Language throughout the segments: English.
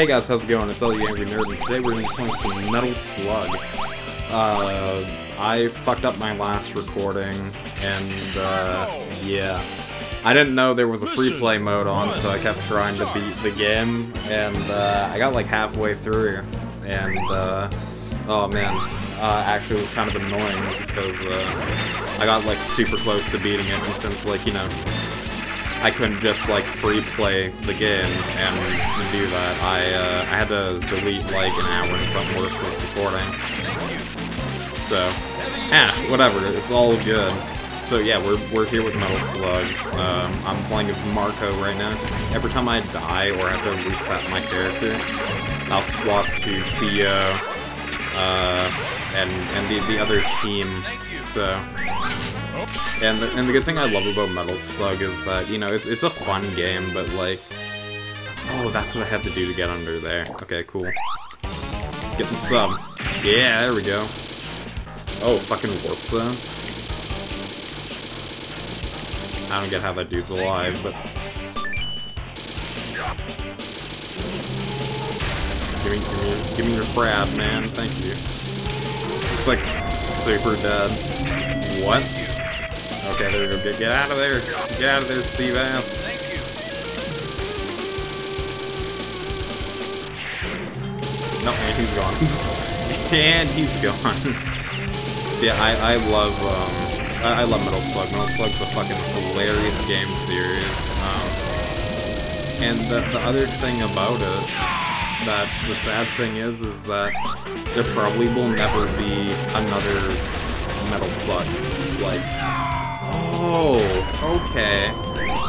Hey guys, how's it going? It's Ellie Angry Nerd, and today we're going to be playing some Metal Slug. Uh, I fucked up my last recording, and, uh, yeah. I didn't know there was a free play mode on, so I kept trying to beat the game, and, uh, I got like halfway through, and, uh, oh man, uh, actually it was kind of annoying, because, uh, I got like super close to beating it, and since, like, you know, I couldn't just like free play the game and do that. I uh, I had to delete like an hour and something worth of recording. So, ah, whatever. It's all good. So yeah, we're we're here with Metal Slug. Um, I'm playing as Marco right now. Every time I die or I have to reset my character, I'll swap to Fio uh, and and the the other team. So and the, and the good thing I love about Metal Slug is that, you know, it's, it's a fun game, but like... Oh, that's what I had to do to get under there. Okay, cool. Get the sub. Yeah, there we go. Oh, fucking warp zone. I don't get how that dude's alive, but... Give me, give me, give me your crab, man. Thank you. It's like super dead. What? Okay, there we go. Get, get out of there. Get out of there, Steve ass. No, and he's gone. and he's gone. yeah, I, I love, um, I, I, love Metal Slug. Metal Slug's a fucking hilarious game series. Um, and the, the other thing about it, that the sad thing is, is that there probably will never be another Metal Slug. Like, Oh, okay.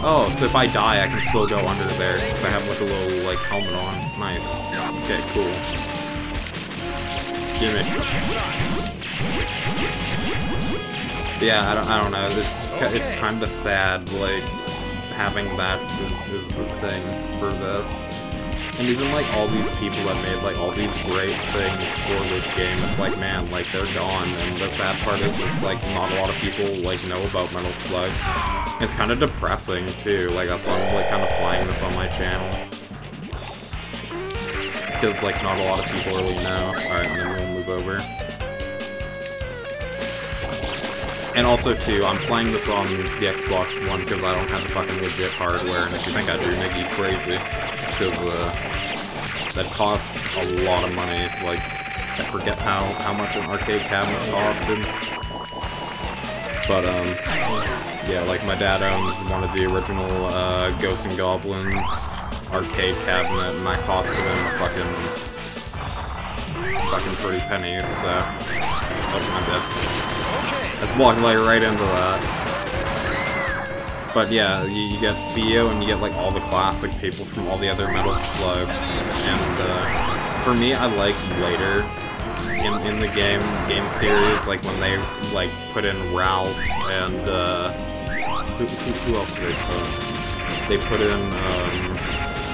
Oh, so if I die, I can still go under there, if I have like a little, like, helmet on. Nice. Okay, cool. Gimme. Yeah, I don't, I don't know, it's just, it's kinda sad, like, having that is, is the thing for this. And even like all these people that made like all these great things for this game, it's like man, like they're gone. And the sad part is it's like not a lot of people like know about Metal Slug. It's kind of depressing too. Like that's why I'm like kind of playing this on my channel. Because like not a lot of people really know. Alright, I'm gonna move over. And also, too, I'm playing this on the Xbox One because I don't have the fucking legit hardware, and if you think I do, make you crazy. Because, uh, that cost a lot of money. Like, I forget how, how much an arcade cabinet costed. But, um, yeah, like, my dad owns one of the original, uh, Ghost and Goblins arcade cabinet, and that costed him a fucking, fucking pretty pennies, so... Oh, I'm dead. Let's walk like right into that. But yeah, you, you, get Fio and you get like all the classic people from all the other Metal Slugs. And uh, for me, I like later in, in the game game series, like when they like put in Ralph and uh, who, who, who else did they put? They put in um,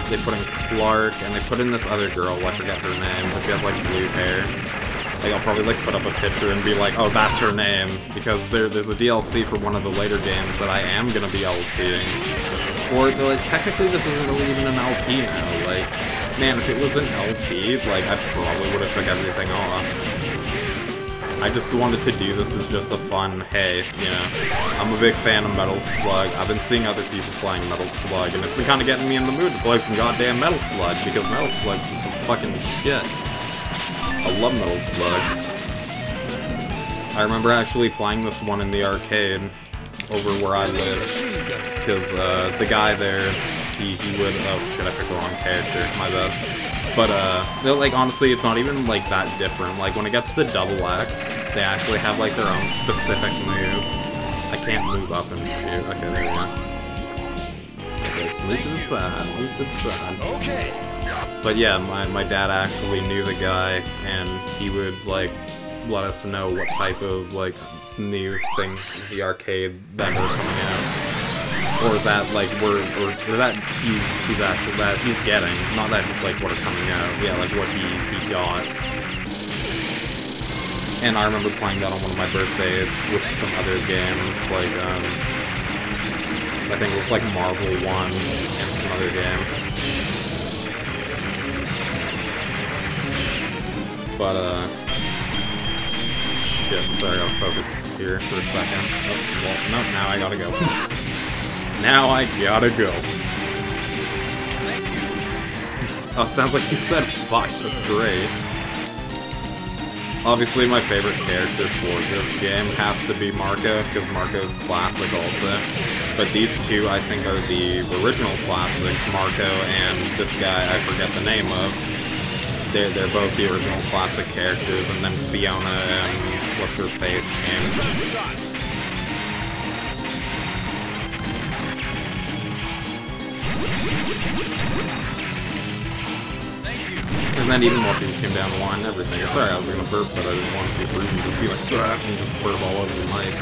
they put in Clark and they put in this other girl. I forget her name, but she has like blue hair. Like, I'll probably, like, put up a picture and be like, oh, that's her name, because there, there's a DLC for one of the later games that I am gonna be LPing. Or, like, technically this isn't really even an LP now, like, man, if it was an LP, like, I probably would have took everything off. I just wanted to do this as just a fun, hey, you know, I'm a big fan of Metal Slug. I've been seeing other people playing Metal Slug, and it's been kind of getting me in the mood to play some goddamn Metal Slug, because Metal Slug is the fucking shit. I love Metal Slug. I remember actually playing this one in the arcade over where I live, because uh, the guy there, he, he would, oh shit, I picked the wrong character, my bad. But, uh, like, honestly, it's not even, like, that different. Like, when it gets to Double X, they actually have, like, their own specific moves. I can't move up and shoot. Okay, there we go. Okay, let's move to the side, move to the side. Okay. But yeah, my, my dad actually knew the guy, and he would, like, let us know what type of, like, new things the arcade that were coming out. Or that, like, were, or, or that he's, he's actually, that he's getting. Not that, like, what are coming out. Yeah, like, what he, he got. And I remember playing that on one of my birthdays with some other games, like, um, I think it was like Marvel 1 and some other game. But, uh... Shit, sorry, I'll focus here for a second. Oh, well, no, now I gotta go. now I gotta go. Oh, it sounds like he said fuck, that's great. Obviously, my favorite character for this game has to be Marco, because Marco's classic also. But these two, I think, are the original classics, Marco and this guy I forget the name of. They're, they're both the original classic characters, and then Fiona and what's her face came. And then even more people came down the line and everything. Sorry, I was gonna burp, but I didn't want to be rude and just be like, Ugh, and just burp all over the mic.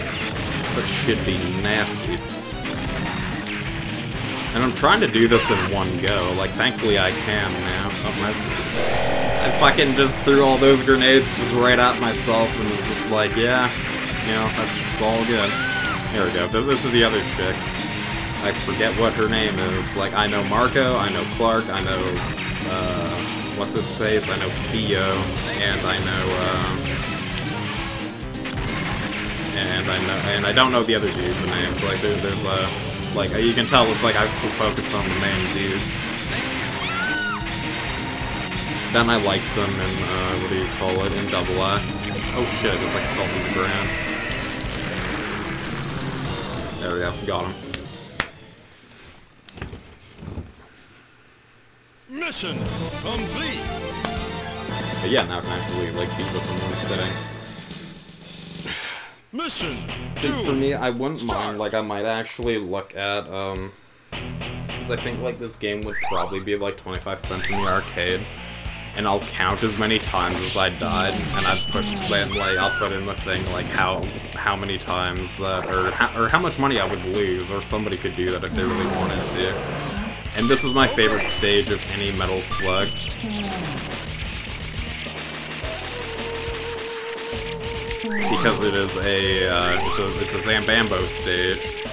That should be nasty. And I'm trying to do this in one go. Like, thankfully I can now. Oh, my... I fucking just threw all those grenades just right at myself and was just like, yeah, you know, that's it's all good. Here we go. This is the other chick. I forget what her name is. Like, I know Marco, I know Clark, I know, uh, what's his face? I know Fio, and I know, um, and I know, and I don't know the other dudes' names. Like, there, there's a, like, you can tell it's like I focus on the main dudes. Then I liked them in, uh, what do you call it, in Double X. Oh shit, it's like fell to the ground. There we go, got him. Mission complete. But yeah, now I can actually like beat this in one sitting. Mission See, for me, I wouldn't Start. mind. Like, I might actually look at um, because I think like this game would probably be like 25 cents in the arcade, and I'll count as many times as I died, and I'd put like I'll put in the thing like how how many times that or how, or how much money I would lose, or somebody could do that if they really wanted to. And this is my favorite stage of any Metal Slug. Because it is a, uh, it's a, it's a Zambambo stage.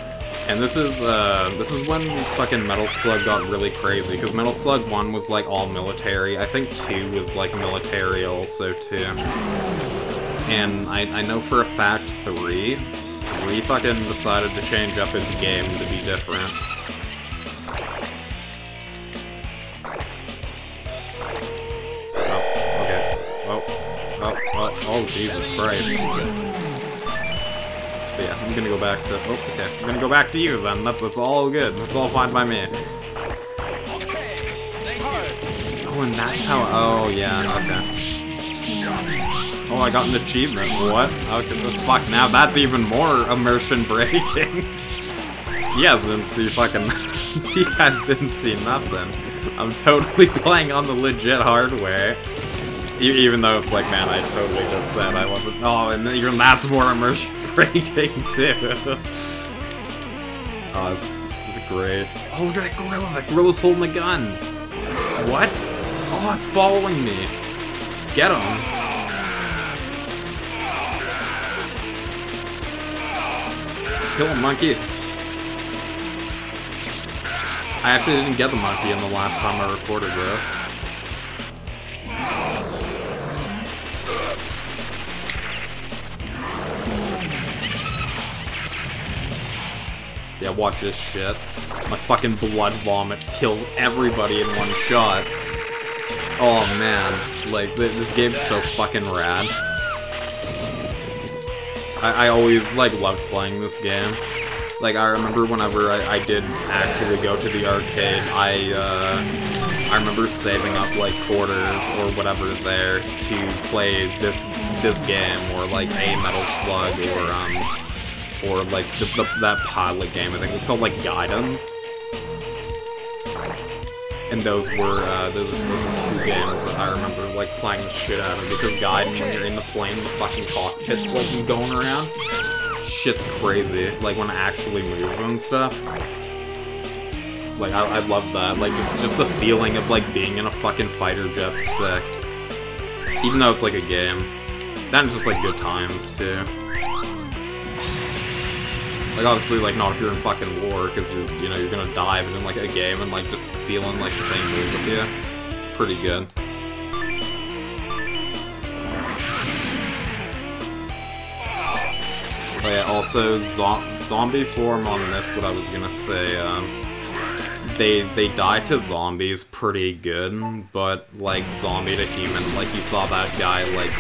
And this is, uh, this is when fucking Metal Slug got really crazy, because Metal Slug 1 was, like, all military. I think 2 was, like, military also, too. And I, I know for a fact 3, 3 fucking decided to change up its game to be different. Oh, okay. Oh, oh, oh, oh, Jesus Christ. Yeah, I'm gonna go back to. Oh, okay. I'm gonna go back to you then. That's that's all good. That's all fine by me. Oh, and that's how. Oh, yeah. Okay. Oh, I got an achievement. What? Okay. Fuck. Now that's even more immersion breaking. you guys didn't see fucking. you guys didn't see nothing. I'm totally playing on the legit hardware. E- Even though it's like, man, I totally just said I wasn't. Oh, and even that's more immersion breaking too. oh, this, this is great. Oh, look at that gorilla! That gorilla's holding a gun. What? Oh, it's following me. Get him. Kill him, monkey. I actually didn't get the monkey in the last time I recorded this. Yeah, watch this shit. My fucking blood vomit kills everybody in one shot. Oh man, like th this game's so fucking rad. I, I always like loved playing this game. Like I remember whenever I, I did actually go to the arcade, I uh, I remember saving up like quarters or whatever there to play this this game or like a Metal Slug or um or like the, the, that pilot game. I think it's called like Gaiden. And those were uh, those, those were two games that I remember like playing the shit out of because Gaiden when you're in the plane, the fucking cockpit's like going around. Shit's crazy. Like when it actually moves and stuff. Like I, I love that. Like just just the feeling of like being in a fucking fighter jet's sick. Even though it's like a game. Then it's just like good times too. Like obviously, like not if you're in fucking war, because you're you know you're gonna die. But in like a game and like just feeling like the thing moves up here. it's pretty good. Oh yeah, also zo zombie form on this. What I was gonna say, um, they they die to zombies pretty good, but like zombie to human, like you saw that guy like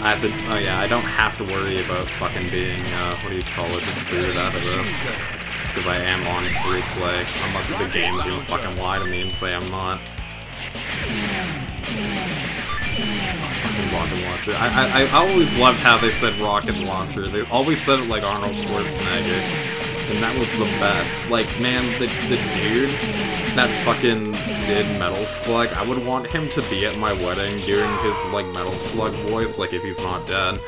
I have to, oh yeah, I don't have to worry about fucking being, uh, what do you call it, just booted out of this. Because I am on free play, unless the game's gonna fucking lie to me and say I'm not. Fucking rocket launcher. I, I, I always loved how they said rocket launcher. They always said it like Arnold Schwarzenegger. And that was the best. Like, man, the, the dude that fucking did Metal Slug, I would want him to be at my wedding doing his, like, Metal Slug voice, like, if he's not dead.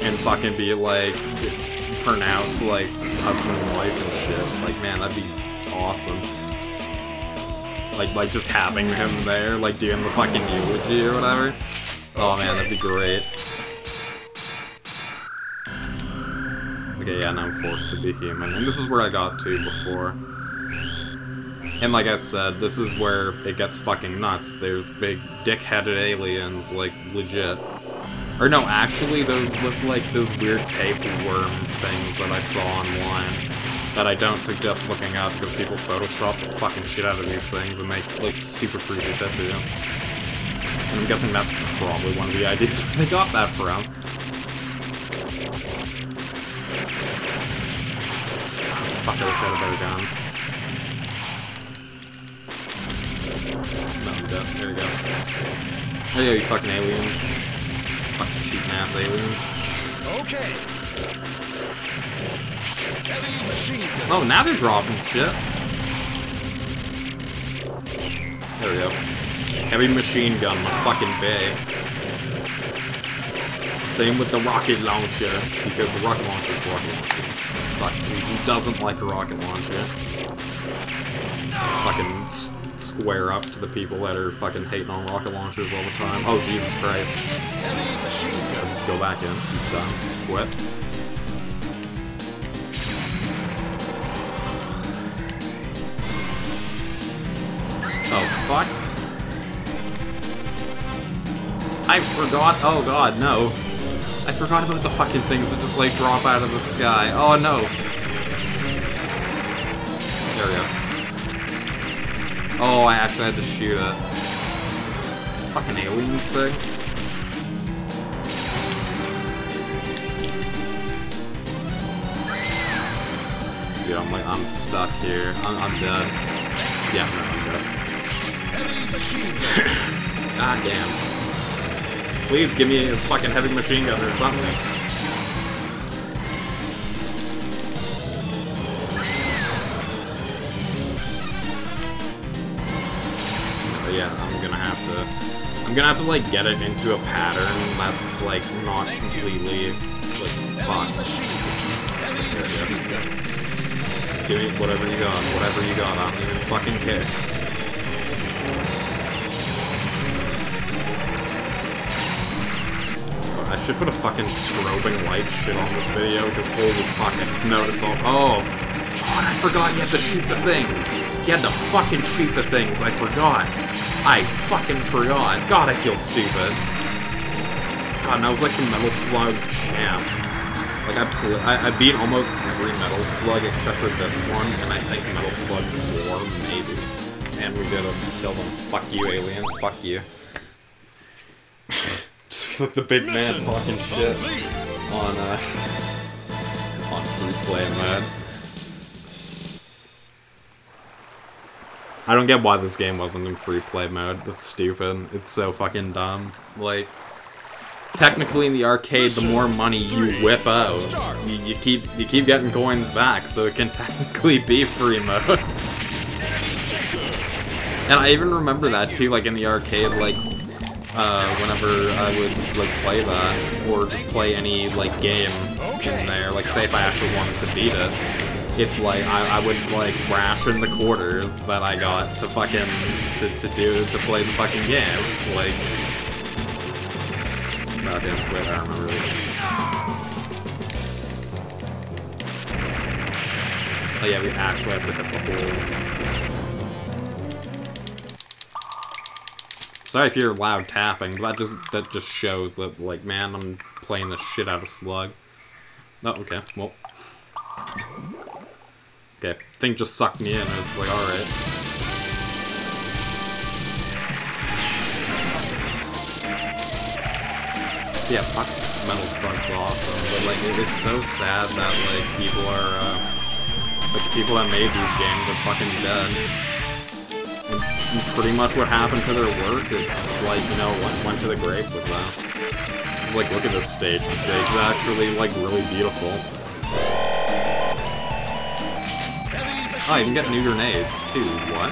And fucking be, like, pronounced, like, husband and wife and shit. Like, man, that'd be awesome. Like, like just having him there, like, doing the fucking eulogy or whatever. Oh man, that'd be great. Yeah, now I'm forced to be human. And this is where I got to before. And like I said, this is where it gets fucking nuts. There's big dick-headed aliens, like, legit. Or no, actually, those look like those weird tapeworm things that I saw online. That I don't suggest looking up because people Photoshop the fucking shit out of these things and make, like, super creepy pictures. And I'm guessing that's probably one of the ideas where they got that from. Fuck, I wish I had a better gun. No, I'm dead. There we go. Oh yeah, you fucking aliens. Fucking cheap ass aliens. Okay. Heavy machine gun. Oh, now they're dropping shit. There we go. Heavy machine gun, my fucking bay. Same with the rocket launcher, because the rocket launcher is rocket launcher. Fuck, doesn't like a rocket launcher? Fucking square up to the people that are fucking hating on rocket launchers all the time. Oh, Jesus Christ. Just go back in. He's done. Quit. Oh, fuck. I forgot. Oh, God, no. I forgot about the fucking things that just, like, drop out of the sky. Oh, no. There we go. Oh, I actually had to shoot it. Fucking aliens thing. Dude, I'm like, I'm stuck here. I'm, I'm dead. Yeah, no, I'm dead. God damn. Please give me a fucking heavy machine gun or something. But yeah, I'm gonna have to. I'm gonna have to like get it into a pattern that's like not completely like fucked. Give me whatever you got, whatever you got. I don't even fucking care. I should put a fucking strobing light shit on this video, because holy fuck, I just noticed all- Oh! God, I forgot you had to shoot the things! You had to fucking shoot the things, I forgot! I fucking forgot! God, I feel stupid! God, and I was like the Metal Slug champ. Like, I, I beat almost every Metal Slug except for this one, and I think Metal Slug 4, maybe. And we did him. Killed him. Fuck you, aliens. Fuck you. Just like the big man talking shit on, uh, on free play mode. I don't get why this game wasn't in free play mode. That's stupid. It's so fucking dumb. Like, technically in the arcade, the more money you whip out, you, you keep you keep getting coins back, so it can technically be free mode. And I even remember that too, like in the arcade, like uh, whenever I would like play that or just play any like game in there. Like say if I actually wanted to beat it, it's like I, I would like ration the quarters that I got to fucking to, to do to play the fucking game. Like, goddamn, wait, I remember. Oh yeah, we actually have to hit the holes. Sorry if you're loud tapping, but that just that just shows that like man, I'm playing the shit out of Slug. Oh, okay. Well. Okay, thing just sucked me in. I was like, alright. Yeah, fuck Metal Slug's awesome, but like it, it's so sad that like people are uh, like the people that made these games are fucking dead. Pretty much what happened to their work, it's like you know went, went to the grave with that. Like look at this stage. The stage is actually like really beautiful. Oh, you can get new grenades too. What?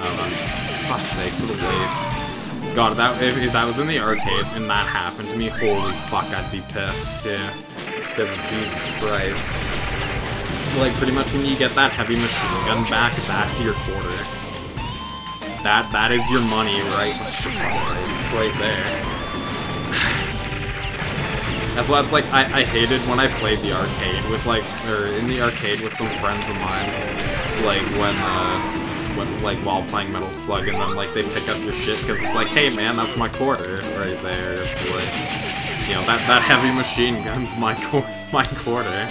Oh, for fuck's sake, what a waste. God, that, if, if that was in the arcade and that happened to me, holy fuck, I'd be pissed too. Because Jesus Christ. Like, pretty much when you get that heavy machine gun back, that's your quarter. That, that is your money, right? Right there. That's why it's like I, I hated when I played the arcade with like or in the arcade with some friends of mine, like when uh when like while playing Metal Slug and then like they pick up your shit because it's like hey man that's my quarter right there. It's like you know that that heavy machine gun's my qu my quarter.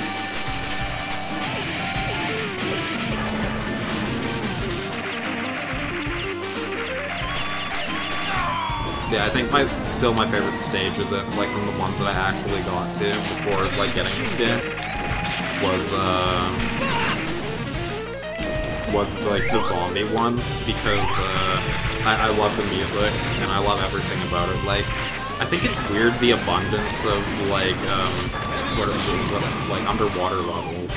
Yeah, I think my still my favorite stage of this, like from the ones that I actually got to before like getting this game, was uh was like the zombie one because uh, I, I love the music and I love everything about it. Like I think it's weird the abundance of like um what, are what like underwater levels.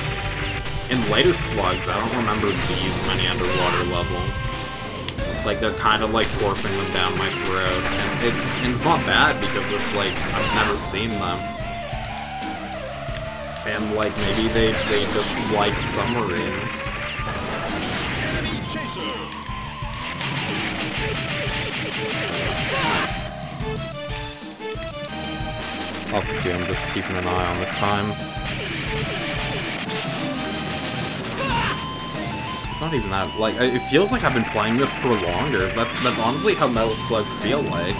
In later slugs, I don't remember these many underwater levels like they're kind of like forcing them down my throat, and it's and it's not bad because it's like I've never seen them, and like maybe they they just like submarines. Also, too, I'm just keeping an eye on the time. It's not even that, like, it feels like I've been playing this for longer. That's that's honestly how Metal Slugs feel like.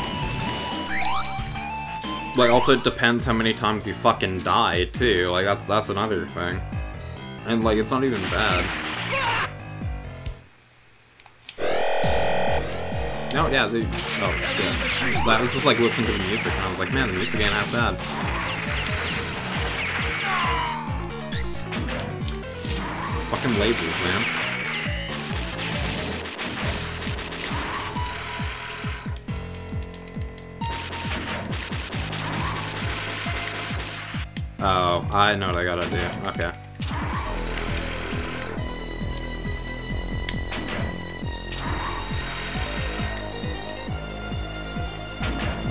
Like, also, it depends how many times you fucking die, too. Like, that's that's another thing. And, like, it's not even bad. No, yeah, the, oh, shit. I was just, like, listening to the music, and I was like, man, the music ain't half bad. Fucking lasers, man. Oh, I know what I gotta do. Okay.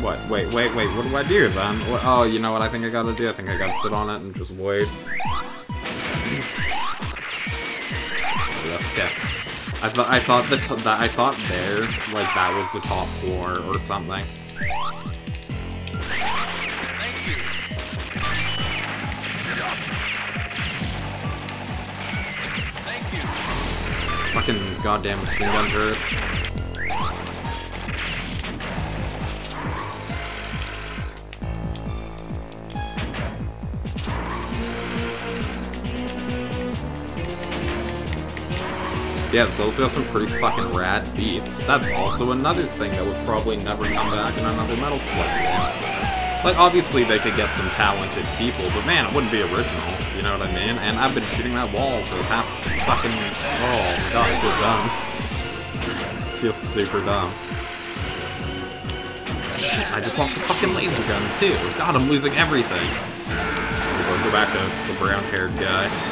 What? Wait, wait, wait, what do I do then? What, oh, you know what I think I gotta do? I think I gotta sit on it and just wait. I thought I thought the that I thought there like that was the top floor or something. Goddamn machine gun turrets. Yeah, it's also got some pretty fucking rad beats. That's also another thing that would probably never come back in another Metal Slug. Like, obviously they could get some talented people, but man, it wouldn't be original, you know what I mean? And I've been shooting that wall for the past fucking... Oh, god, I dumb. I feel super dumb. Shit, I just lost a fucking laser gun, too. God, I'm losing everything. We'll go back to the brown-haired guy.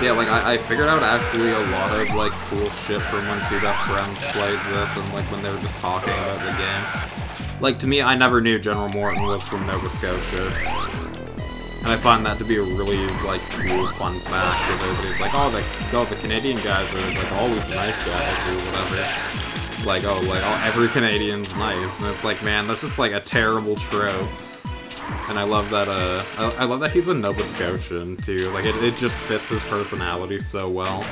Yeah, like, I, I figured out actually a lot of, like, cool shit from when two best friends played this and, like, when they were just talking about the game. Like, to me, I never knew General Morden was from Nova Scotia. And I find that to be a really, like, cool, fun fact, because everybody's like, oh, the, oh, the Canadian guys are, like, always nice guys, or whatever. Like, oh, like, oh, every Canadian's nice, and it's like, man, that's just, like, a terrible trope. And I love that, uh, I, I love that he's a Nova Scotian, too. Like, it, it just fits his personality so well.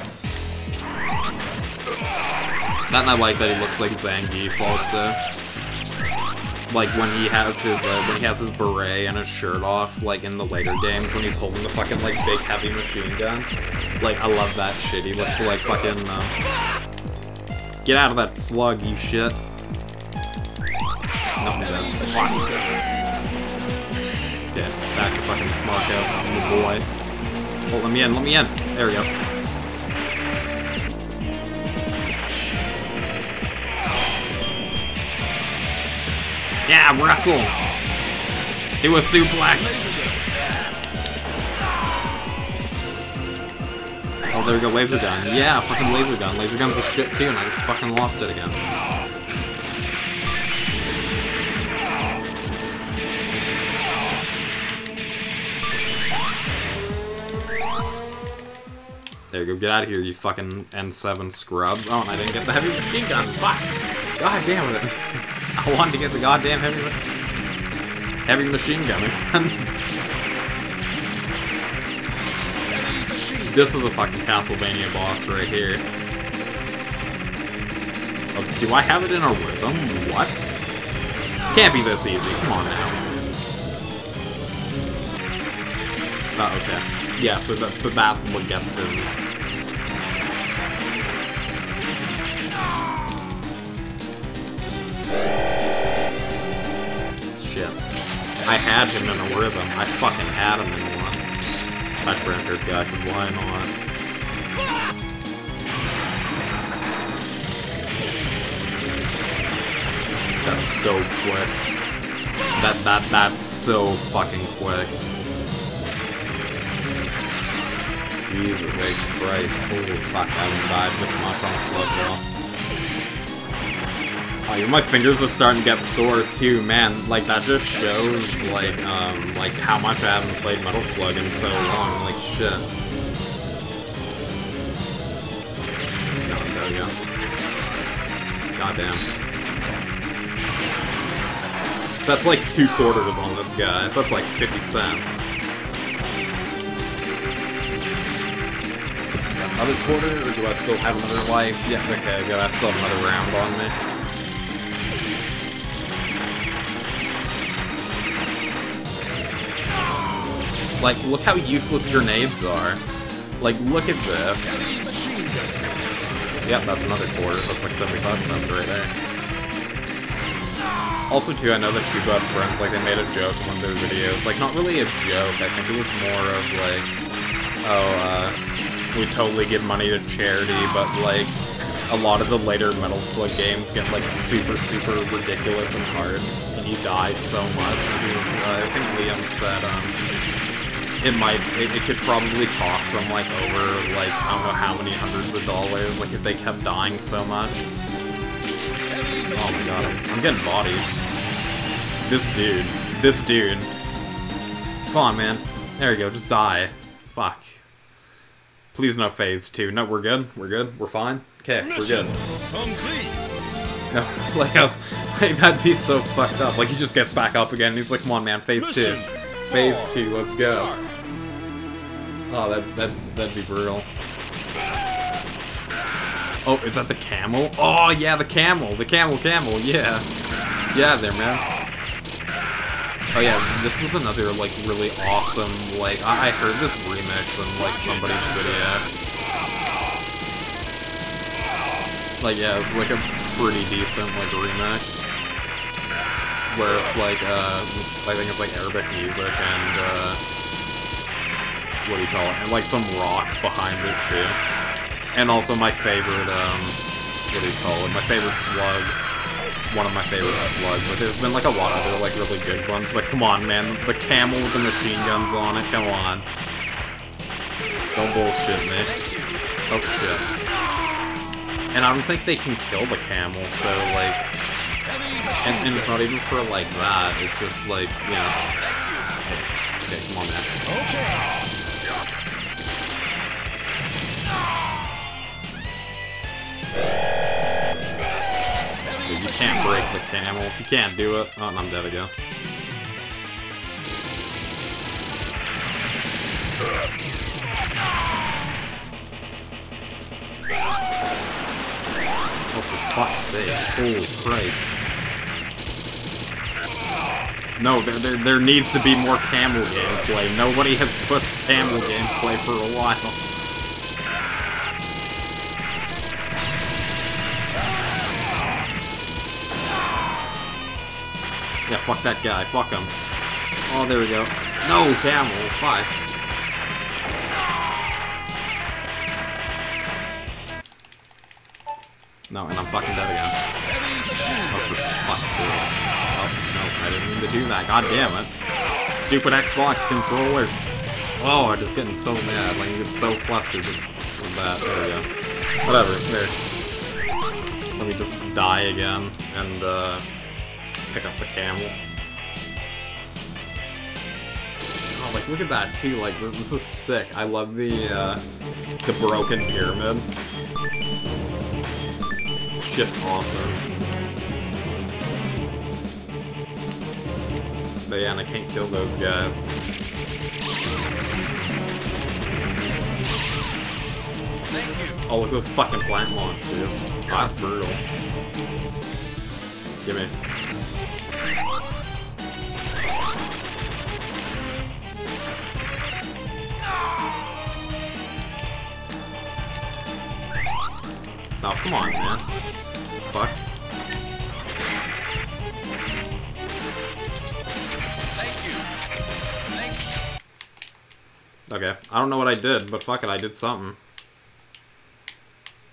That and I like that he looks like Zangief also. Like when he has his uh, when he has his beret and his shirt off, like in the later games when he's holding the fucking like big heavy machine gun. Like I love that shit. He looks like fucking um, Get out of that slug, you shit. Nothing Oh, let me in, let me in. There we go. Yeah, wrestle! Do a suplex! Oh, there we go, laser gun. Yeah, fucking laser gun. Laser gun's a shit too, and I just fucking lost it again. There you go, get out of here, you fucking N7 scrubs. Oh, and I didn't get the heavy machine gun. Fuck! God damn it. I wanted to get the goddamn heavy, heavy machine gun this is a fucking Castlevania boss right here. Oh, do I have it in a rhythm? What? Can't be this easy. Come on now. Oh, okay. Yeah, so that so that what gets him. I had him in a rhythm. I fucking had him in one. That rendered guy, why not? That's so quick. That that that's so fucking quick. Jesus Christ. Holy fuck, I haven't died this much on a boss. Oh, yeah, my fingers are starting to get sore too, man. Like that just shows like um like how much I haven't played Metal Slug in so long. Like shit. No, we go. Goddamn. So that's like two quarters on this guy. So that's like 50 cents. Is that another quarter, or do I still have another life? Yeah, okay. I still have another round on me. Like, look how useless grenades are. Like, look at this. Yep, that's another quarter. That's like 75 cents right there. Also, too, I know that two best friends, like, they made a joke in one of their videos. Like, not really a joke. I think it was more of, like, oh, uh, we totally give money to charity, but, like, a lot of the later Metal Slug games get, like, super, super ridiculous and hard, and you die so much. Uh, I think Liam said, um, it might, it, it could probably cost them, like, over, like, I don't know how many hundreds of dollars, like, if they kept dying so much. Oh my god, I'm, I'm getting bodied. This dude. This dude. Come on, man. There you go, just die. Fuck. Please no phase two. No, we're good. We're good. We're fine. Okay, we're good. No, like, I was, like, that'd be so fucked up. Like, he just gets back up again and he's like, come on, man, phase two. Phase two, let's go. Oh, that, that, that'd be brutal. Oh, is that the camel? Oh, yeah, the camel. The camel, camel, yeah. Yeah, there, man. Oh, yeah, this was another, like, really awesome, like, I, I heard this remix in, like, somebody's video. Like, yeah, it's like a pretty decent, like, remix. Where it's like, uh, I think it's like Arabic music and, uh, what do you call it? And like some rock behind it too. And also my favorite, um, what do you call it? My favorite slug. One of my favorite slugs. Like there's been like a lot of other like really good ones, but come on man, the camel with the machine guns on it, come on. Don't bullshit me. Oh shit. And I don't think they can kill the camel, so like and, and it's not even for like that, it's just like, you know. Okay, okay come on man. Okay. Dude, you can't break the camel. If you can't do it... Oh, I'm dead again. Oh, for fuck's sake. Holy Christ. No, there, there, there needs to be more camel gameplay. Nobody has pushed camel gameplay for a while. Yeah, fuck that guy. Fuck him. Oh, there we go. No, camel. Fuck. No, and I'm fucking dead again. Oh, for fuck's sake. Oh, no, I didn't mean to do that. God damn it. Stupid Xbox controller. Oh, I'm just getting so mad. Like, I get so flustered with, that. There we go. Whatever, there. Let me just die again and, uh, pick up the camel. Oh, like, look at that, too. Like, this, is sick. I love the, uh, the broken pyramid. Shit's awesome. But yeah, and I can't kill those guys. Oh, look those fucking plant monsters. Oh, that's brutal. Give me. Come on, man. Fuck. Okay, I don't know what I did, but fuck it, I did something.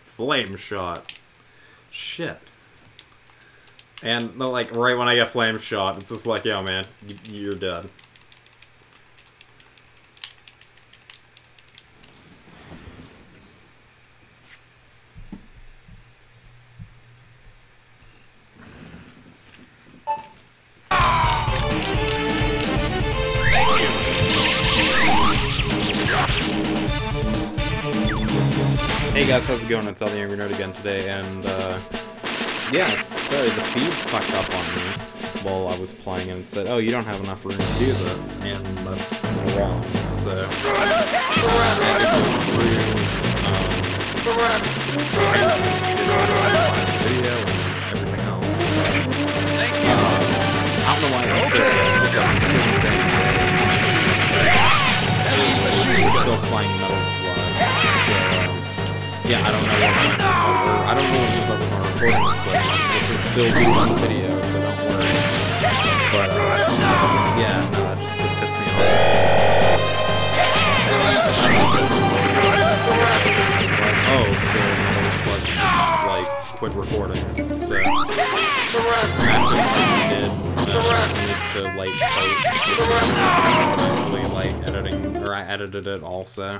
Flame shot. Shit. And, like, right when I get flame shot, it's just like, yo, man, you're dead. Hey guys, how's it going? It's all the Angry Nerd again today, and uh, yeah, sorry, the feed fucked up on me while I was playing, and said, "Oh, you don't have enough room to do this," and that's wrong. So I don't know why still playing Metal yeah, I don't know what my, or, I don't know up with my recording equipment. This is still being on video, so don't worry. But, uh, yeah, no, that just it pissed me off. Oh, so Metal Slug just, like, quit recording. So, after I did, uh, to, like, post, actually, like, editing, or I edited it also.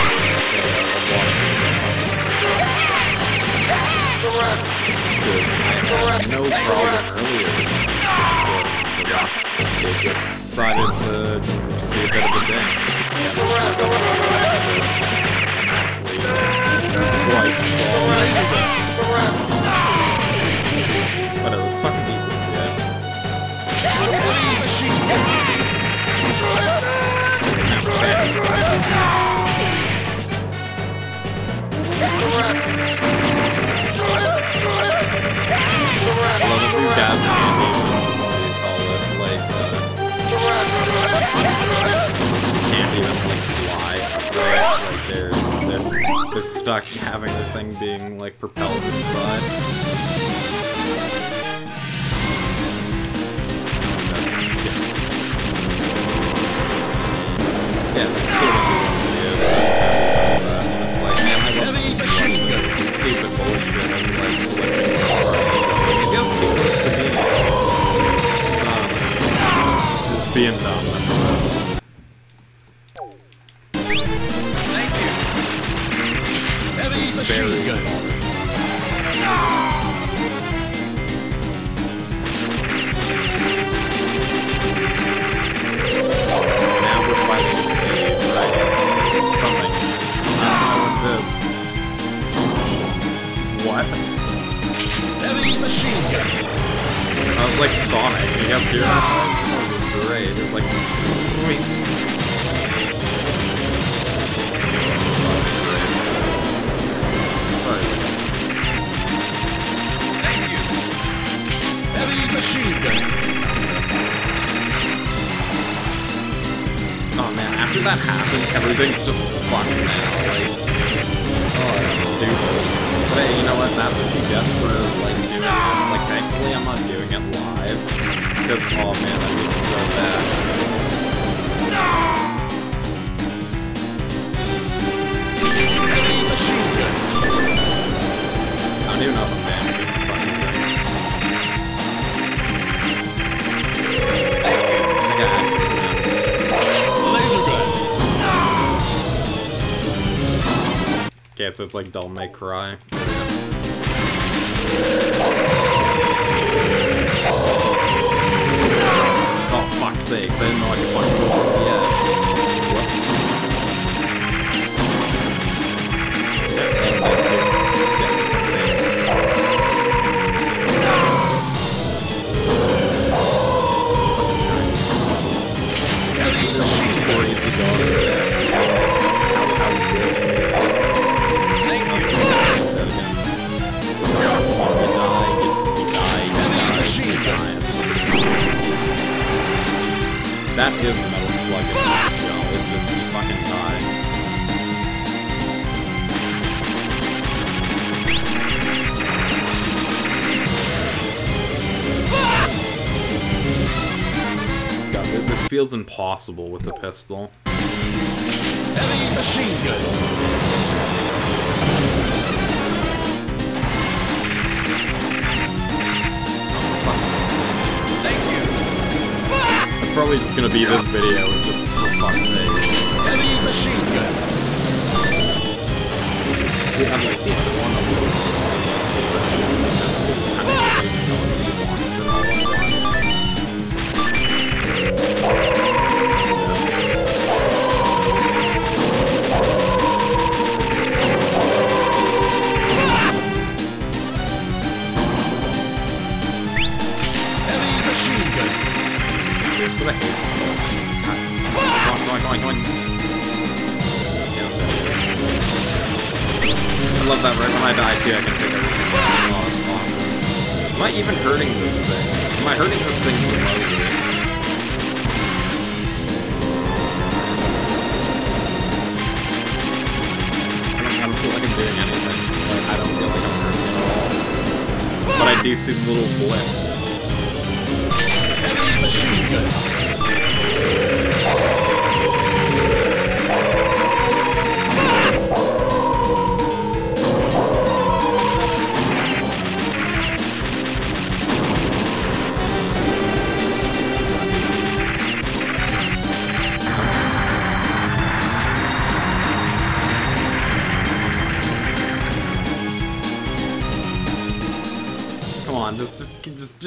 No problem earlier they just decided to, be a bit of a sorry. Whatever, let's fucking beat this guy. Well, the uh, they're stuck having the thing being, like, propelled inside. Yeah, that's sort of dumb. That's all. Very good. Like Sonic. You got here. It was great. It was like. Sorry. Thank you. Heavy machine gun. Oh man, after that happened, everything's just fucked now. Like, oh, it's stupid. But hey, you know what? That's what you get for like doing this. Like, thankfully, I'm not doing it live because oh man, that'd be so bad. I don't even know Okay, so it's like Devil May Cry. Oh, fuck's sakes, I didn't know I could fucking go impossible with the pistol. Heavy machine gun. Thank you. It's probably just gonna be this video, it's just for fuck's sake. Heavy machine gun. See, a. It's kind of like Am I even hurting this thing? Am I hurting this thing see little blips. Machine gun.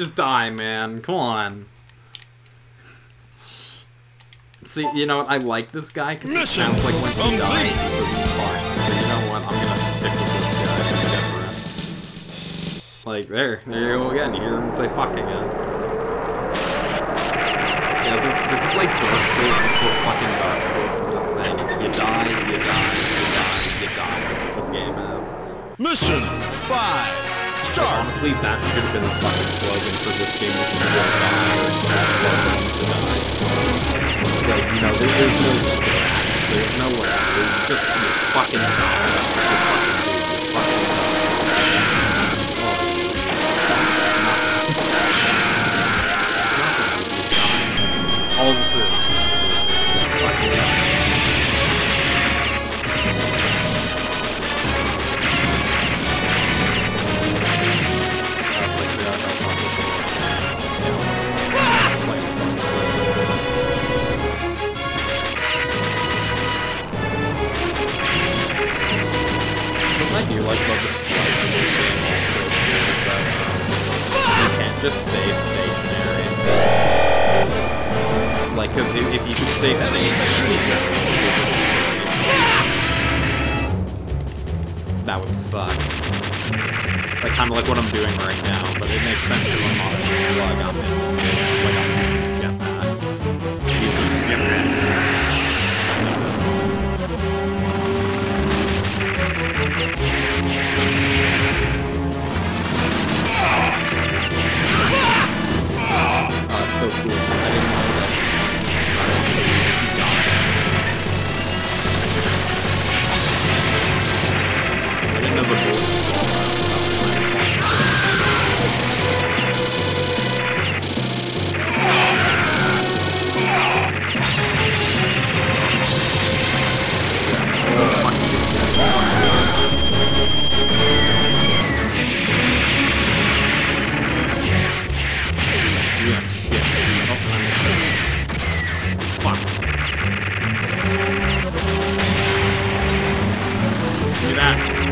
Just die, man. Come on. See, you know what? I like this guy because it sounds like when he dies, he says fuck. So you know what? I'm gonna stick with this guy to the end. Like there, there you go again. You hear him say fuck again. Yeah, this, this is like Dark Souls before fucking Dark Souls was a thing. You die, you die, you die, you die. That's what this game is. Mission 5. Honestly, that should have been the fucking slogan for this game. You. Like, you know, there's no strats, there's no whatever. Just fucking I do like about the spike in this game also too, um, you can't just stay stationary. Like, cause if, if you could stay stationary, that would suck. Like, kinda like what I'm doing right now, but it makes sense because I'm not a slug, I'm in, like, I'm using jetpack. Using jetpack. Lembro.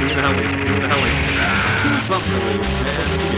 Who the hell is? The? Something, man.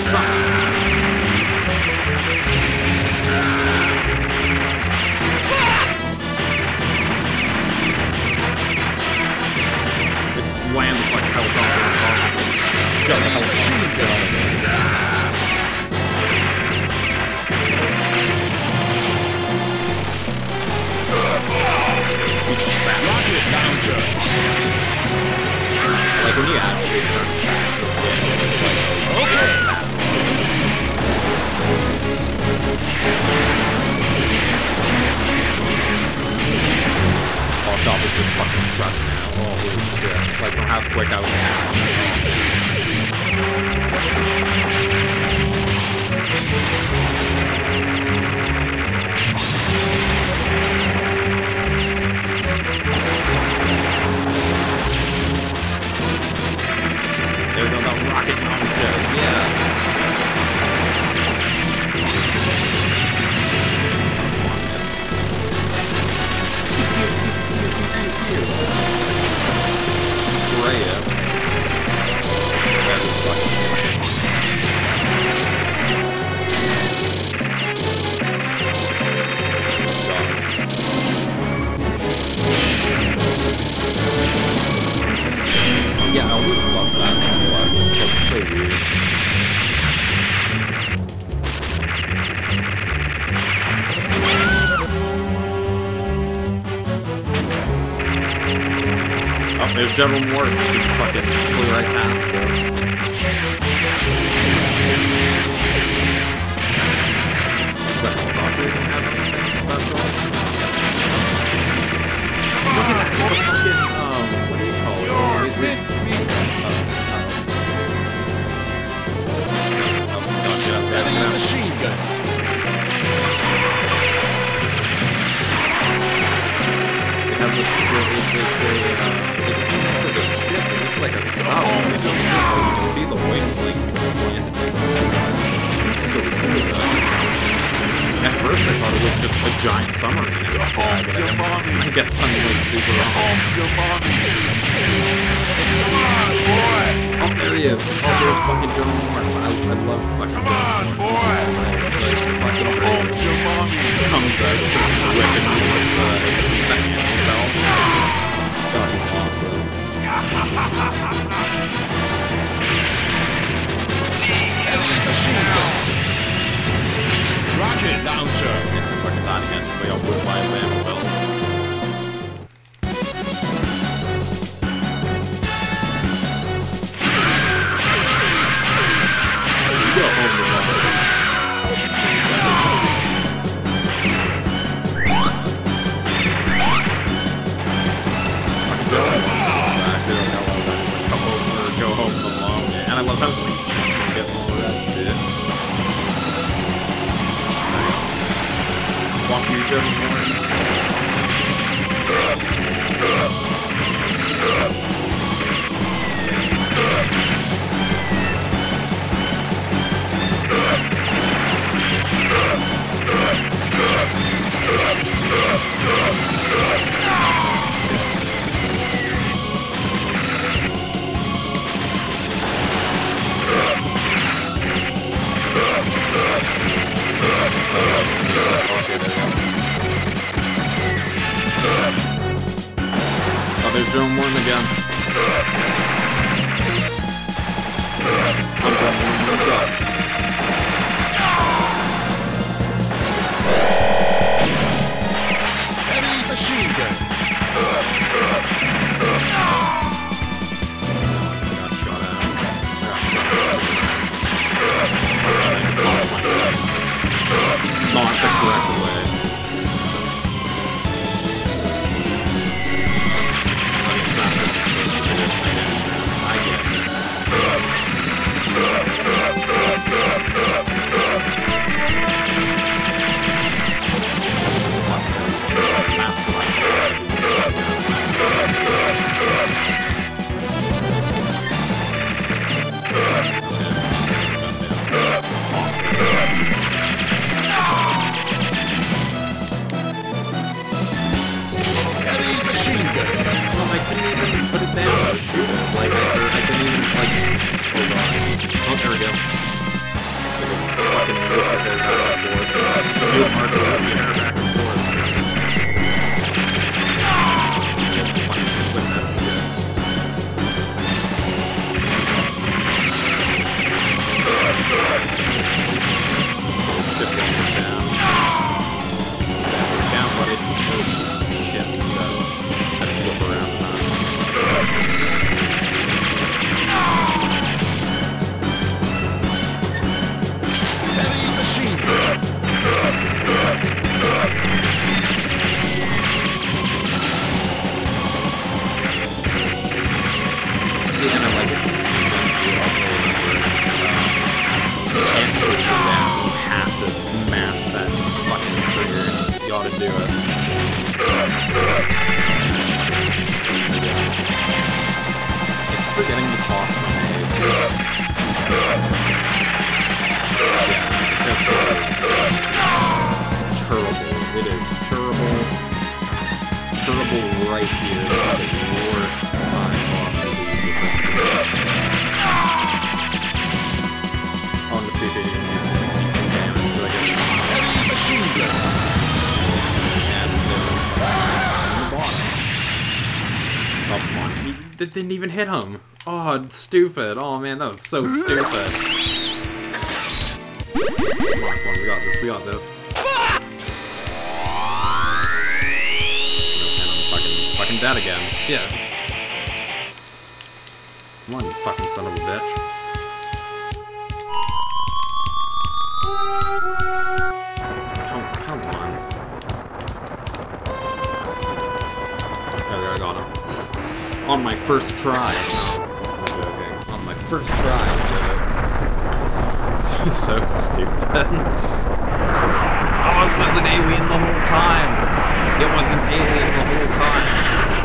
general work. you just fucking flew right now. first I thought it was just a giant summary. And it's like, I, guess, I guess I'm like super wrong. Oh, there he is. Oh, there's fucking Joe Morris. I, I love fucking Joe Morris. Like, fucking great. Just comes out, starts whipping me with the fucking belt. God, he's awesome. Machine. Rocket launcher! Get the fucking out of here y'all to Go home for the long. And I love how it's like huge anymore. Okay, there you go. Oh, there's zone one again. One drop, one machine gun. Oh, Not the correct. Ha ha ha ha ha! didn't even hit him. Oh, stupid. Oh, man, that was so stupid. Come on, come on, we got this, we got this. fucking dead again. Shit. Come on, you fucking son of a bitch. Come, come on. There we go, I got him. On my first try. On my first try. It's so stupid. oh, it was an alien the whole time. It was an alien the whole time.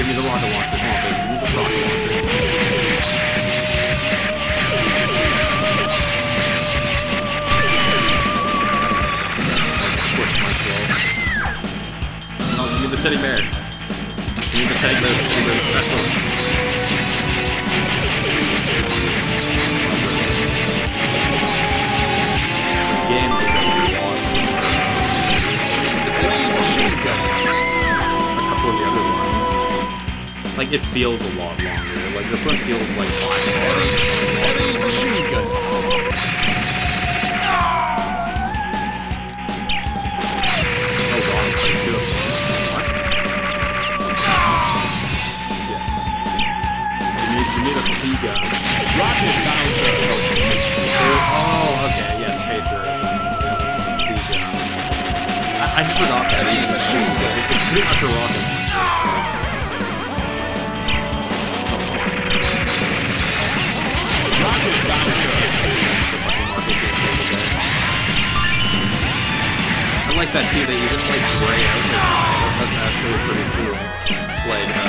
Give me the rocket launcher. Come on, baby. Give me the rocket launcher. Switch myself. No, give me the teddy bear. Give me the teddy bear. Give me the special. Like it feels a lot longer. Like this one feels like hours. Heavy machine gun. Oh gun. Rocket launcher. Oh, okay, yeah, chaser. Gun. I, I forgot that. It's pretty much a rocket I like that too. They even like gray out. That's actually pretty cool. Like, uh,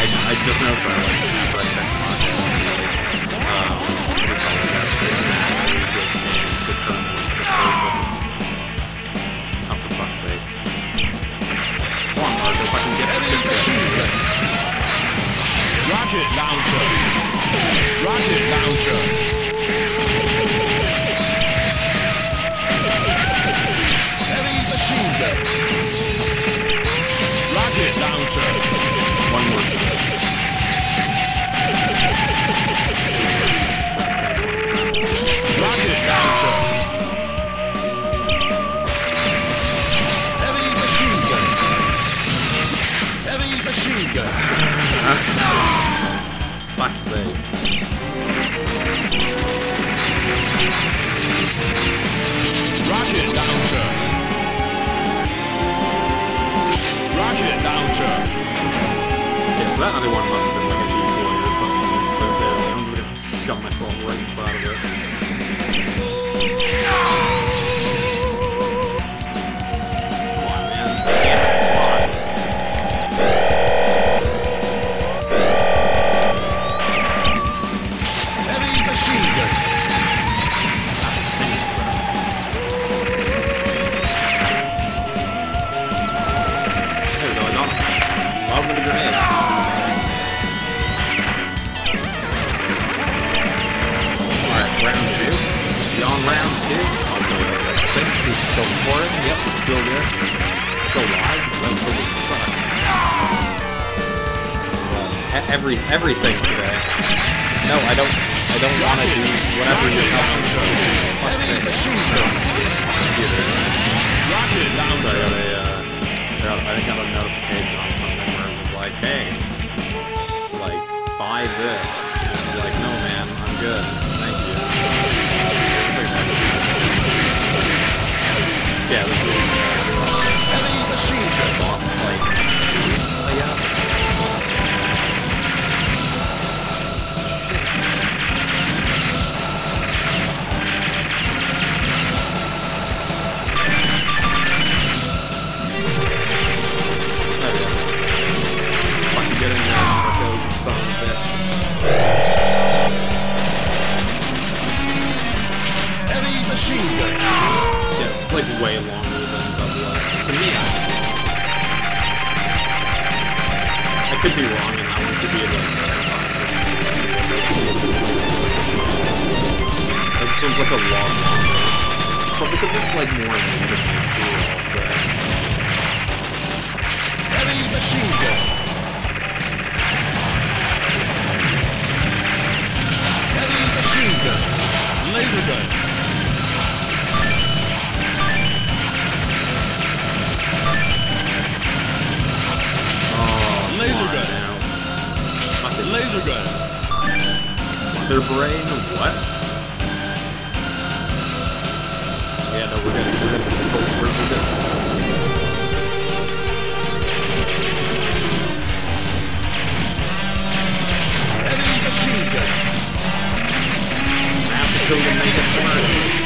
I, I just noticed that like after I checked. Like, um, you? That the. Oh, for fuck's sakes. Come on, if I get that Rocket launcher. Rocket launcher. Heavy machine gun. Rocket launcher. One more ten times. This one's like a lot longer. It's probably because it's like more native too, I'll say. Heavy machine gun. Heavy machine gun. Laser gun. Oh, Laser gun. now. Laser gun. Mother brain, what? No, we're good. We're good. We're, we're, we're good. Heavy machine gun. To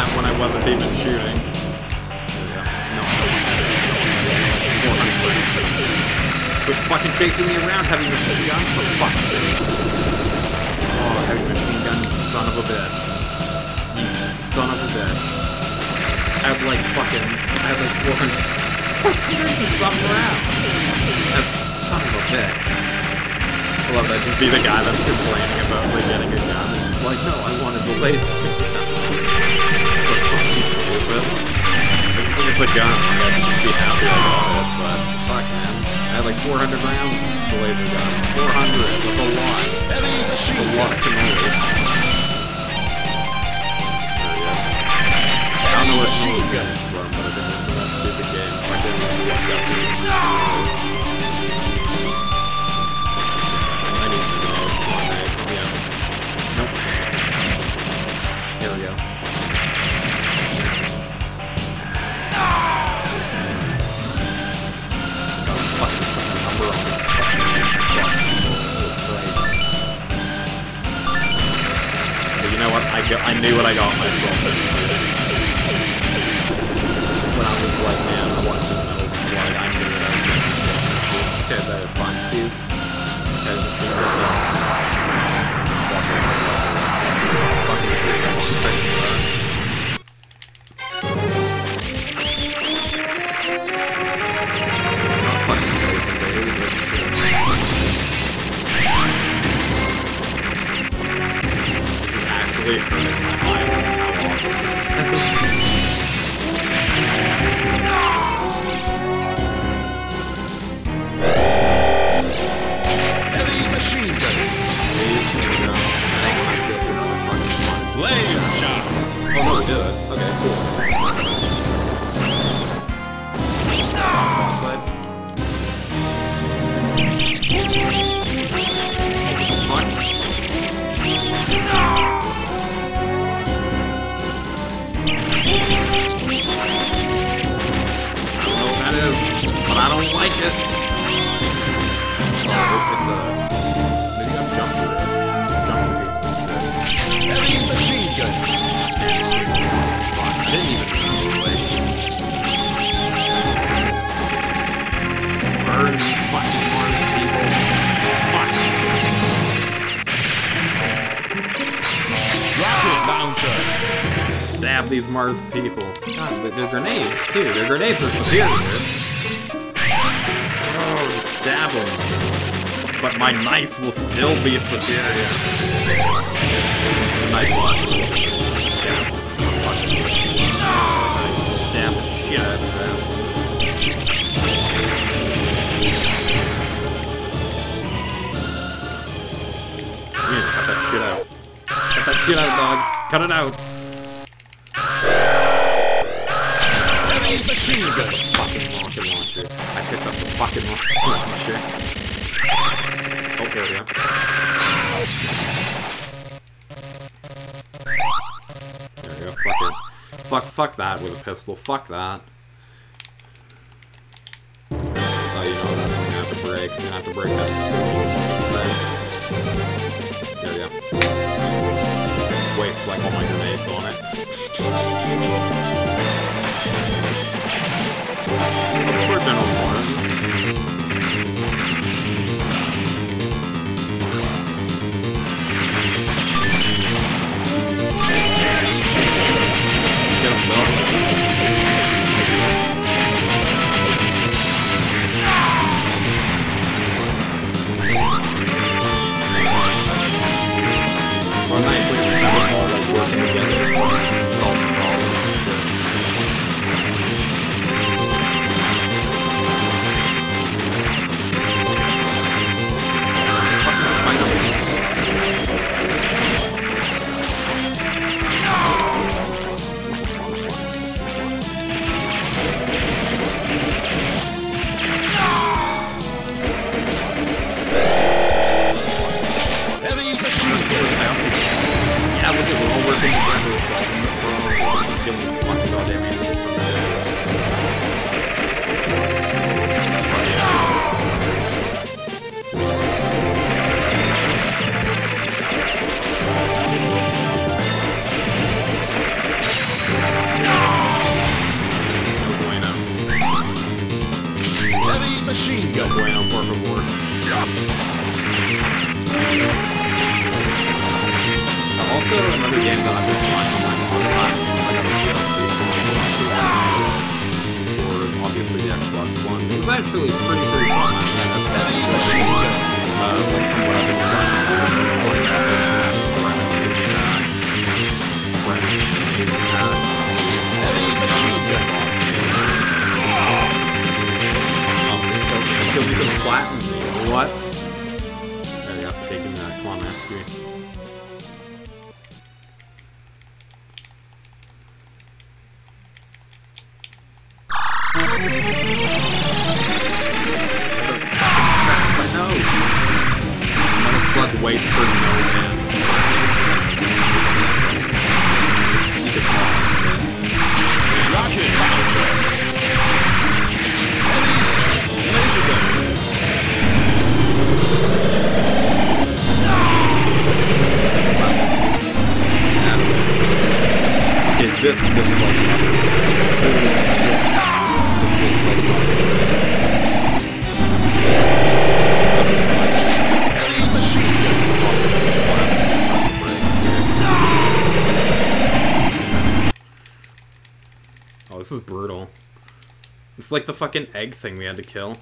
that when I wasn't even shooting. There we go. No, no, 400. Quit fucking chasing me around, heavy machine gun, for fuck's sake. Oh, heavy machine gun, son of a bitch. You son of a bitch. I have like fucking, I have like 400, 400 and something rounds. That son of a bitch. I love that, just be the guy that's complaining about forgetting a gun. It's like, no, I wanted the laser Like, if it's a gun, I'd just be happy I got it, but fuck, man. I had like 400 rounds with the laser gun. 400, that's a lot. That's a lot of cannoli. We go. I don't know where Machine gun. from, but I've been listening to that stupid game. Fucking what got to I need to know what's going on. Yeah. Nope. Here we go. I, knew what I got myself. When I was like, man, I want to metal slug, I what I was getting myself into. Okay, there, fine. See? Okay, machine gun down. Fucking, actually hurting my eyes and how awesome this is. Heavy machine gun. Please, you know, I don't want to that is, but I don't like it. Oh, it's a. Maybe I'm jump through it. Jump through it. Heavy machine gun. Didn't even like... Burn these fucking Mars people. Fuck. Rocket launcher. Stab these Mars people. God, but they're grenades, too. Their grenades are superior. Oh, just stab them. But my knife will still be superior. Knife stab. Stab the shit out of his cut that shit out. Cut that shit out, dog. Cut it out. Fuck, fuck that with a pistol. Fuck that. Oh, you know that's gonna have to break. I'm gonna have to break that thing. There we go. Waste like all my grenades on it. Let's for General Morden. Get him, think the devil is solving it for all killing this fucking goddamn ambulance on the Machine gun. No bueno, por favor also another game that I've been playing on my iPad since I got DLC or obviously the Xbox One. Actually pretty, pretty fun. Uh, what what? It's like the fucking egg thing we had to kill.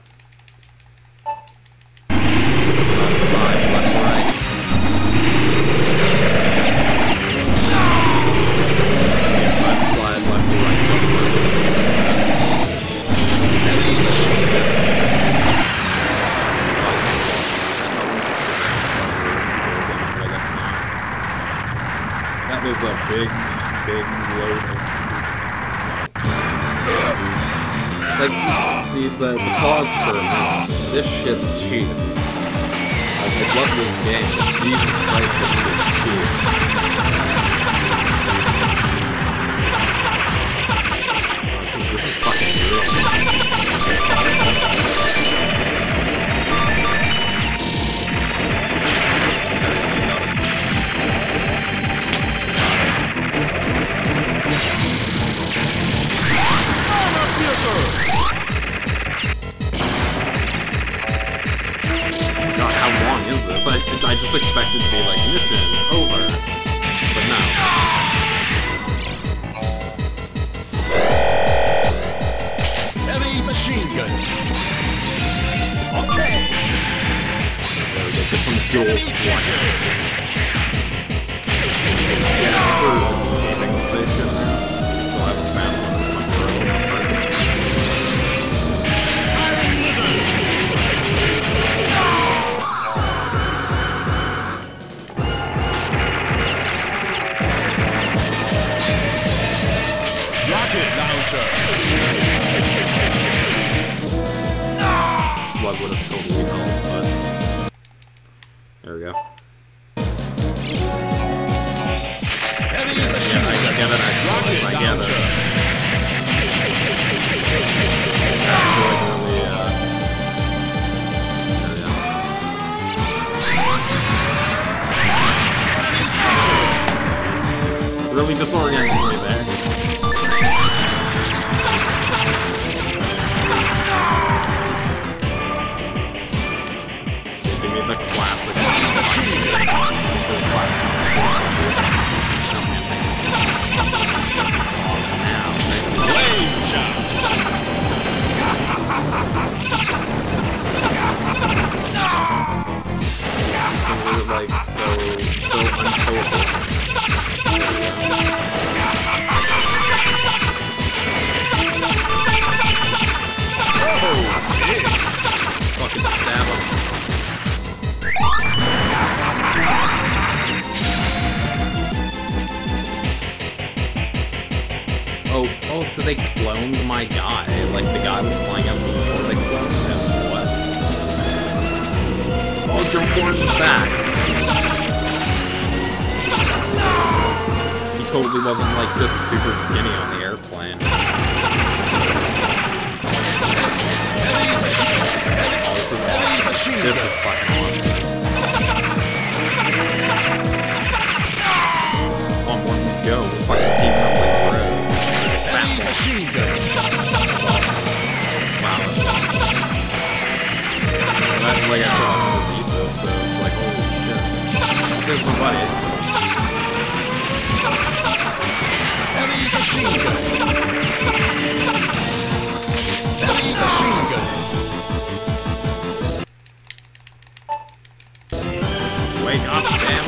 Wake up, damn.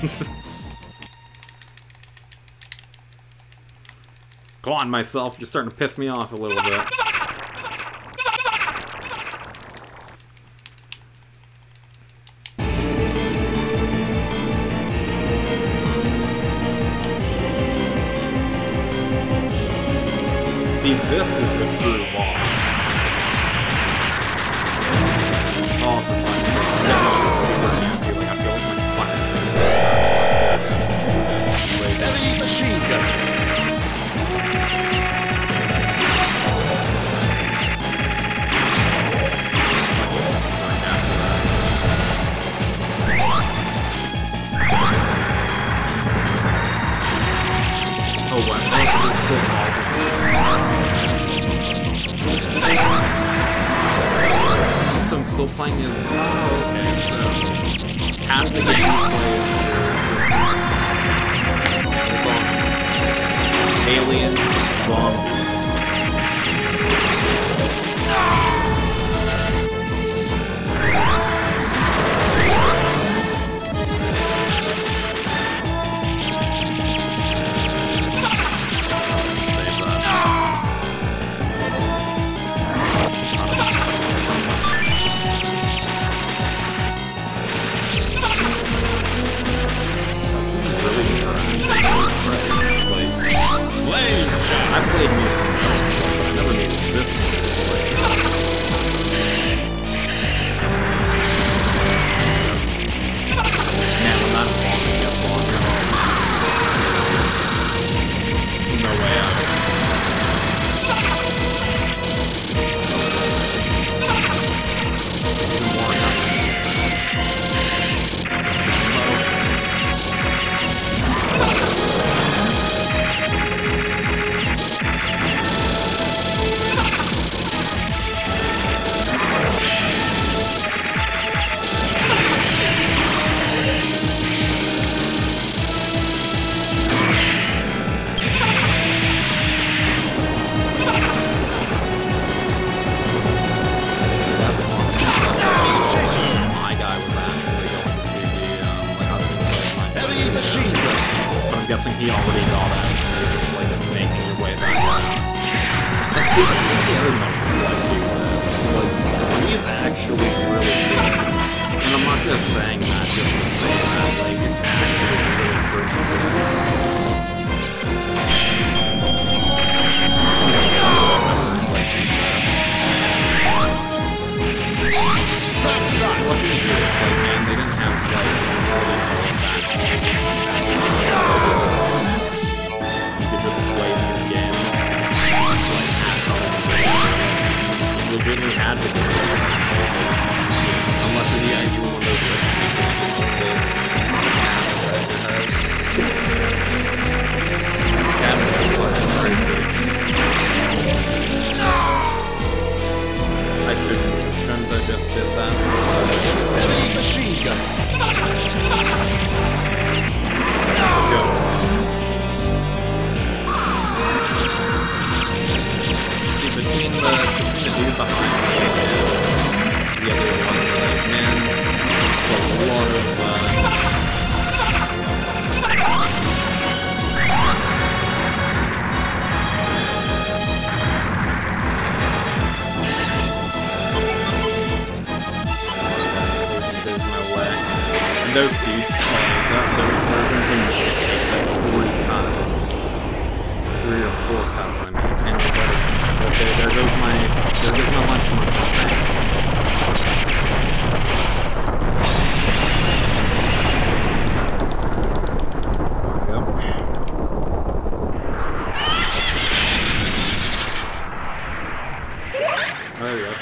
Come on myself, you're starting to piss me off a little bit.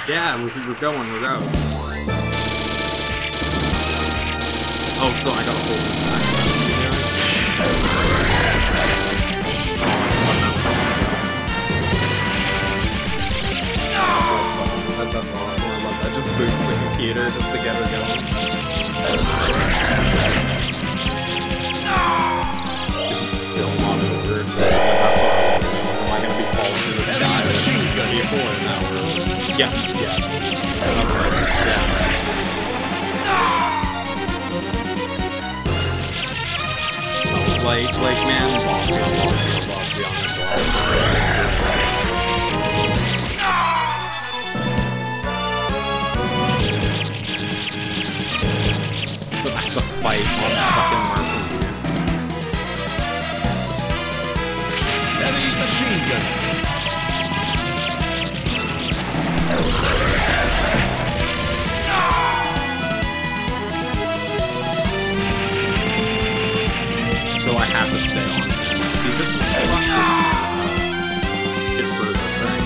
Yeah, we're, we're going, we're going. Oh, so I got a hold of that. Oh, I just boots the computer just to get her going. It's still not over. I gonna be falling through the sky with people or no? Or... Yeah, yeah. Okay, yeah. Man, boss boss boss on, me. So that's a fight on fucking machine gun. So I have to stay on. This is fucking shit for the thing.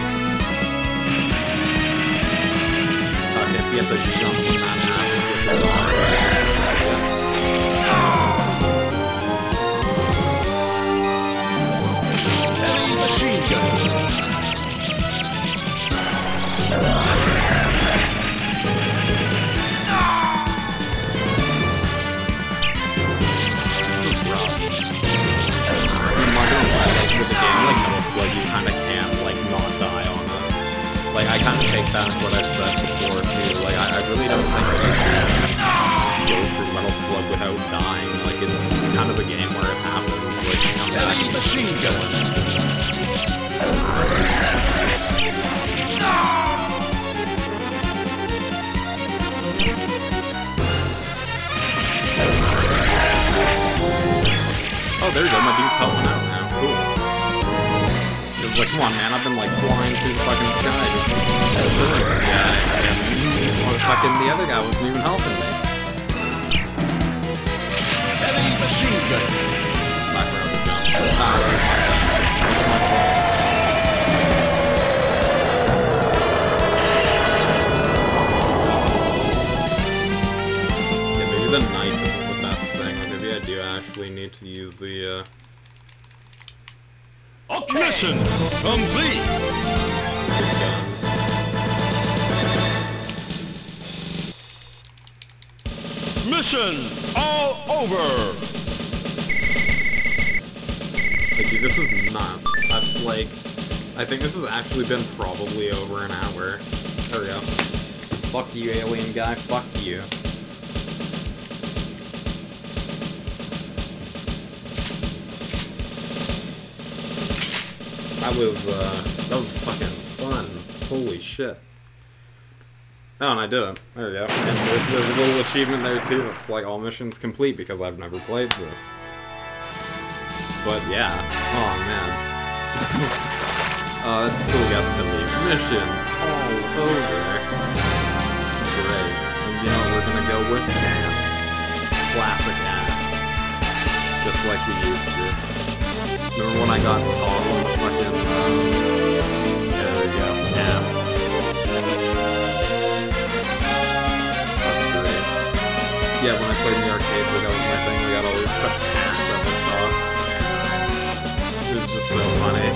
You have to jump in that Slug, kinda can't, like, not die on it. Like, I kinda take back what I said before, too. Like, I, I really don't think you can go through Metal Slug without dying. Like, it's just kind of a game where it happens. Like, you come back and machine gun. Oh, there you go. My dude's helping like, come on, man. I've been like flying through the fucking sky, just killing this guy, and well, fucking the other guy wasn't even helping me. Heavy machine gun. My forever jump. Ah, right, my bad. Yeah, maybe the knife isn't the best thing. Maybe I do actually need to use the, uh... Mission complete. Mission all over. Like, this is nuts. I've, like, I think this has actually been probably over an hour. Hurry up. Fuck you, alien guy. Fuck you. That was, uh, that was fucking fun. Holy shit. Oh, and I did it. There we go. And there's, there's a little achievement there, too. It's like all missions complete because I've never played this. But yeah. Oh man. uh, that still gets to me. Mission all over. Great. And you know, we're gonna go with. Classic ass. Just like we used to. Remember when I got taught on the fucking, um, there. That's great. Yeah, when I played in the arcades, like, that was my thing. We got always put ass at the top. It was just so funny.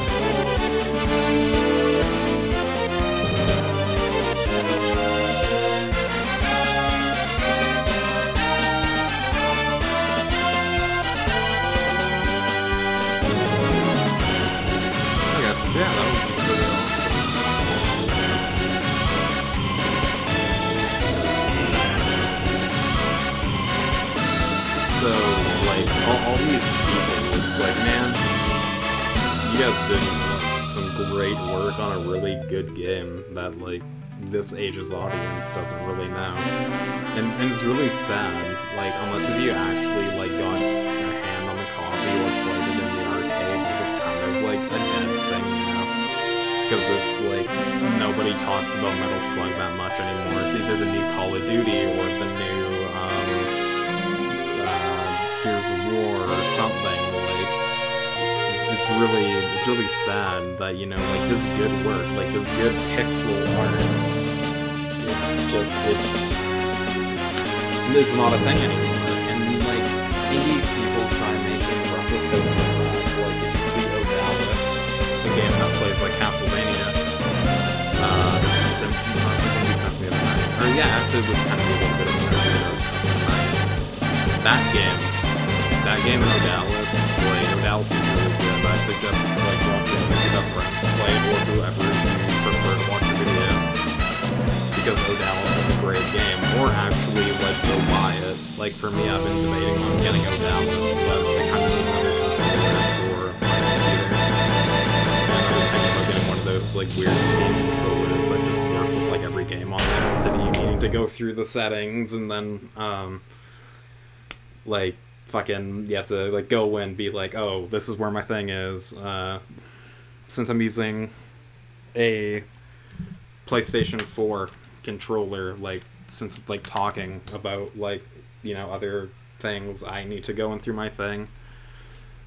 All, all these people, it's like, man, you guys did some great work on a really good game that, like, this age's audience doesn't really know. And, and it's really sad, like, unless if you actually, like, got your hand on the copy or played it in the arcade, like, it's kind of, like, a dead thing, you know? Because it's, like, nobody talks about Metal Slug that much anymore. It's either the new Call of Duty or the new, War or something. Like, it's, it's really, it's really sad that you know, like this good work, like this good pixel art, it's just it, it's, it's not a thing anymore. And like indie people try making replicas of. Like if you see Odallus, the game that plays like Castlevania. Uh. Or yeah, actually, it would kind of a little bit of a that game. That game in Odallus, like, Odallus is really good. I suggest, like, watching with your best friends play it, or whoever you prefer to watch the videos. Because Odallus is a great game. Or actually, like, go buy it. Like, for me, I've been debating on getting Odallus, but I kind of need another controller for my computer. And I'm thinking about getting one of those, like, weird Steam controllers that just work with, like, every game on there instead of you needing to go through the settings and then, um, like, fucking, you have to, like, go in, be like, oh, this is where my thing is. Uh, since I'm using a PlayStation 4 controller, like, since, like, talking about, like, you know, other things, I need to go in through my thing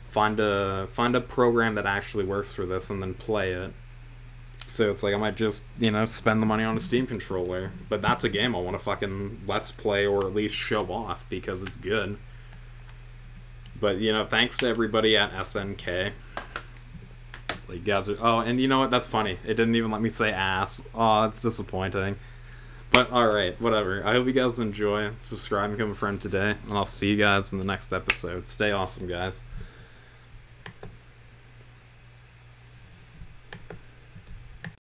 find a find a program that actually works for this and then play it. So it's like I might just, you know, spend the money on a Steam controller. But that's a game I want to fucking let's play or at least show off because it's good. But you know, thanks to everybody at SNK. Like guys are oh, and you know what? That's funny. It didn't even let me say ass. Oh, that's disappointing. But alright, whatever. I hope you guys enjoy. Subscribe and become a friend today. And I'll see you guys in the next episode. Stay awesome, guys.